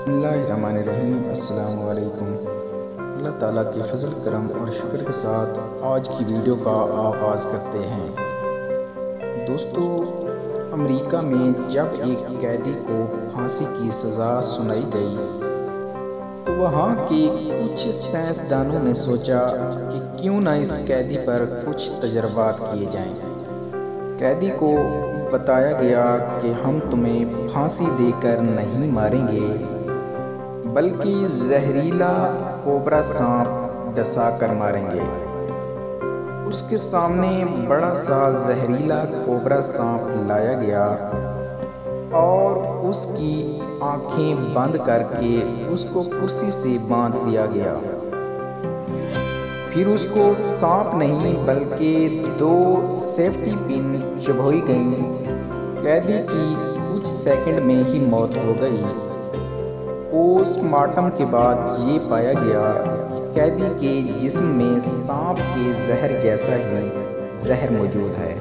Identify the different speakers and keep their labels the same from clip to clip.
Speaker 1: बसमीम अल्लाह ताला के फजल, करम और शुक्र के साथ आज की वीडियो का आगाज़ करते हैं। दोस्तों, अमेरिका में जब एक कैदी को फांसी की सज़ा सुनाई गई तो वहाँ के कुछ साइंसदानों ने सोचा कि क्यों ना इस कैदी पर कुछ तजर्बात किए जाएँ। कैदी को बताया गया कि हम तुम्हें फांसी देकर नहीं मारेंगे बल्कि जहरीला कोबरा सांप डसा कर मारेंगे। उसके सामने बड़ा सा जहरीला कोबरा सांप लाया गया और उसकी आँखें बंद करके उसको कुर्सी से बाँध दिया गया। फिर उसको सांप नहीं, बल्कि दो सेफ्टी पिन चुभोई गई। कैदी की कुछ सेकंड में ही मौत हो गई। पोस्टमार्टम के बाद ये पाया गया कैदी के जिस्म में सांप के जहर जैसा ही जहर मौजूद है।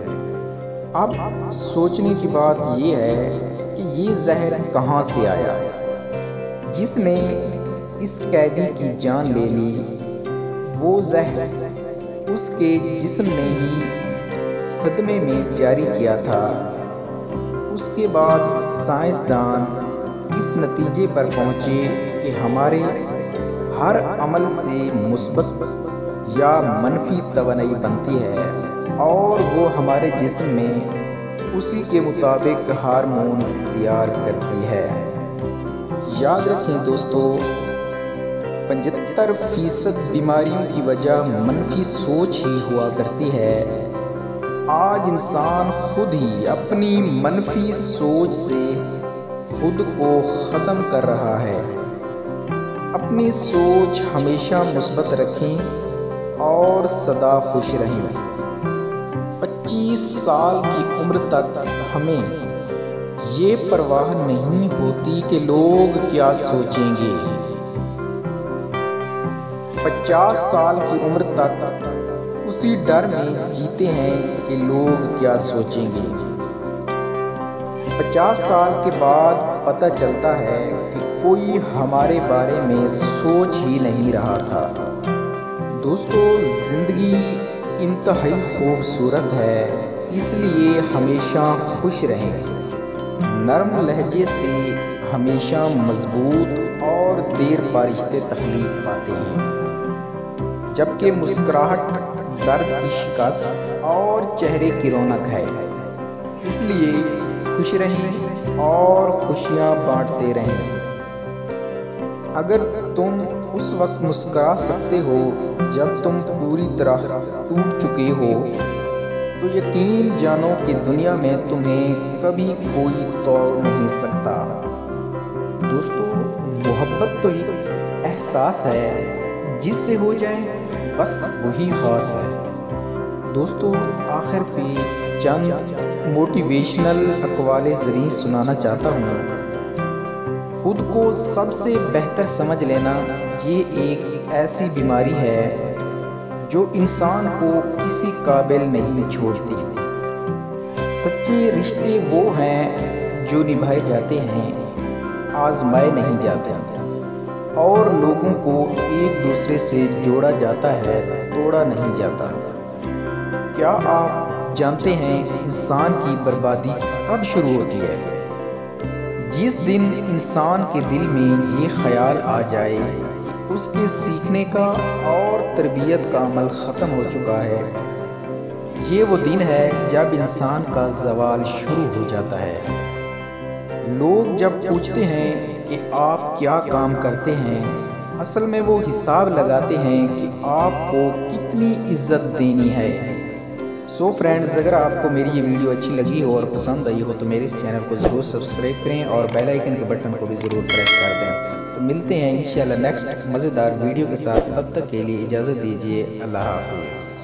Speaker 1: अब सोचने की बात ये है कि ये जहर कहाँ से आया? जिसने इस कैदी की जान ले ली, वो जहर उसके जिस्म ने ही सदमे में जारी किया था। उसके बाद साइंसदान इस नतीजे पर पहुँचे कि हमारे हर अमल से मुस्बत या मनफी तवनई बनती है और वो हमारे जिस्म में उसी के मुताबिक हारमोन्स तैयार करती है। याद रखें दोस्तों, पचहत्तर फ़ीसद बीमारियों की वजह मनफी सोच ही हुआ करती है। आज इंसान खुद ही अपनी मनफी सोच से खुद को ख़त्म कर रहा है। अपनी सोच हमेशा मुस्बत रखें और सदा खुश रहें। 25 साल की उम्र तक हमें ये परवाह नहीं होती कि लोग क्या सोचेंगे। 50 साल की उम्र तक उसी डर में जीते हैं कि लोग क्या सोचेंगे। पचास साल के बाद पता चलता है कि कोई हमारे बारे में सोच ही नहीं रहा था। दोस्तों, ज़िंदगी इंतहाई खूबसूरत है, इसलिए हमेशा खुश रहें। नरम लहजे से हमेशा मज़बूत और देर बारिश्ते तकलीफ़ पाते हैं। जबकि मुस्कुराहट, दर्द की शिकस्त और चेहरे की रौनक है। इसलिए खुश रहें और खुशियाँ बांटते रहें। अगर तुम उस वक्त मुस्कुरा सकते हो, जब तुम पूरी तरह टूट चुके हो तो यकीन जानो कि दुनिया में तुम्हें कभी कोई तोड़ नहीं सकता। दोस्तों, मोहब्बत तो एक एहसास है, जिससे हो जाए बस वही खास है। दोस्तों, आखिर पे चंद मोटिवेशनल अकवाले ज़रिए सुनाना चाहता हूँ। खुद को सबसे बेहतर समझ लेना ये एक ऐसी बीमारी है जो इंसान को किसी काबिल नहीं छोड़ती। सच्चे रिश्ते वो हैं जो निभाए जाते हैं, आजमाए नहीं जाते। और लोगों को एक दूसरे से जोड़ा जाता है, तोड़ा नहीं जाता। क्या आप जानते हैं इंसान की बर्बादी कब शुरू होती है? जिस दिन इंसान के दिल में ये ख्याल आ जाए, उसके सीखने का और तरबियत का अमल ख़त्म हो चुका है। ये वो दिन है जब इंसान का जवाल शुरू हो जाता है। लोग जब पूछते हैं कि आप क्या काम करते हैं, असल में वो हिसाब लगाते हैं कि आपको कितनी इज़्ज़त देनी है। सो फ्रेंड्स, अगर आपको मेरी ये वीडियो अच्छी लगी हो और पसंद आई हो तो मेरे इस चैनल को ज़रूर सब्सक्राइब करें और बेल आइकन के बटन को भी ज़रूर प्रेस कर दें। तो मिलते हैं इंशाल्लाह नेक्स्ट मज़ेदार वीडियो के साथ। तब तक के लिए इजाज़त दीजिए। अल्लाह हाफिज़।